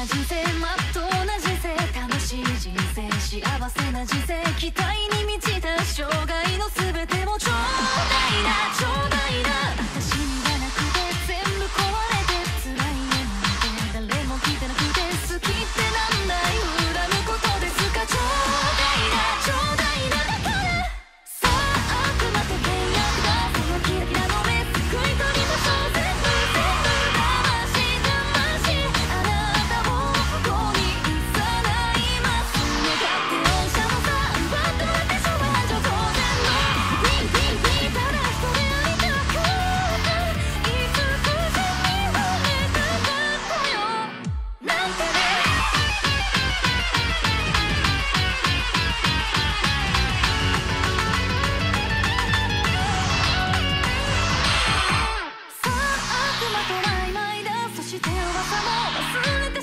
な人生まっとうな人生楽しい人生幸せな人生期待に満ちた生涯。曖昧だ。そして噂も忘れて